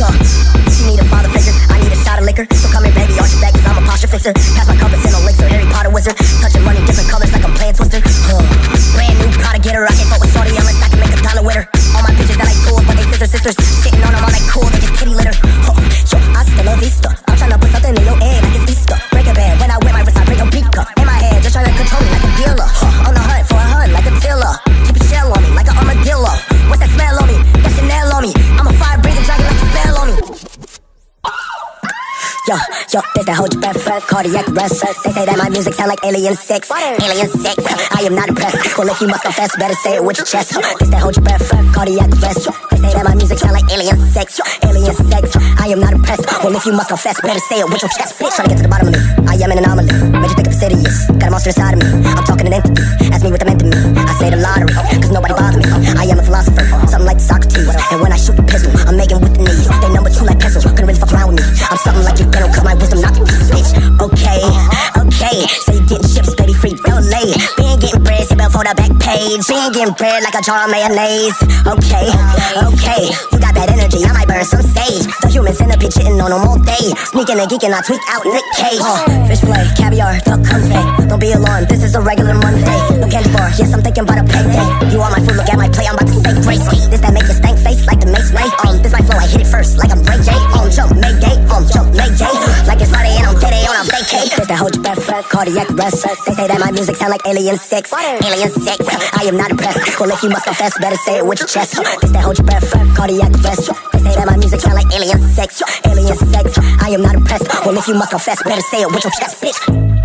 Yo, she need a father figure, I need a shot of liquor. So come here, baby, arch your back, cause I'm a posture fixer. Pass my compass in elixir, Harry Potter wizard. Touching money, different colors like I'm playing Twister. Uh, brand new Prada getter, I can't fuck with shorty unless I can make a dollar with her. All my bitches that like tools, but they sister sisters. Sitting Yo, yo, this that hold your breath, breath, cardiac arrest. They say that my music sound like Alien Sex. Alien Sex, I am not impressed. Well, if you must confess, better say it with your chest. This that hold your breath, breath, cardiac arrest. They say that my music sound like Alien Sex. Alien Sex, I am not impressed. Well, if you must confess, better say it with your chest. Bitch, trying to get to the bottom of me. I am an anomaly. Made you think of Insidious. Got a monster inside of me. I'm talking an entity. Ask me what the meant to me. I say the lottery, cause nobody bother me. For the back getting bread like a jar of mayonnaise. Okay, okay. You got that energy, I might burn some sage. The human centipede shitting on them all day. Sneaking and geeking, I tweak out Nick Cage. Uh, fish fillet, caviar, duck confit. Don't be alarmed, this is a regular Monday. No candy bar, yes, I'm thinking about a payday. You want my food, look at my plate, I'm about to say grace. This that make you stank face like the Mace Ray. Um, this my flow, I hit it first like I'm Ray J. Um, jump, Mayday, hold your breath, breath, cardiac arrest. They say that my music sound like Alien Sex. Alien Sex, I am not impressed. Well, if you must confess, better say it with your chest. This that hold your breath, breath, cardiac arrest. They say that my music sound like Alien Sex. Alien Sex, I am not impressed. Well, if you must confess, better say it with your chest, bitch.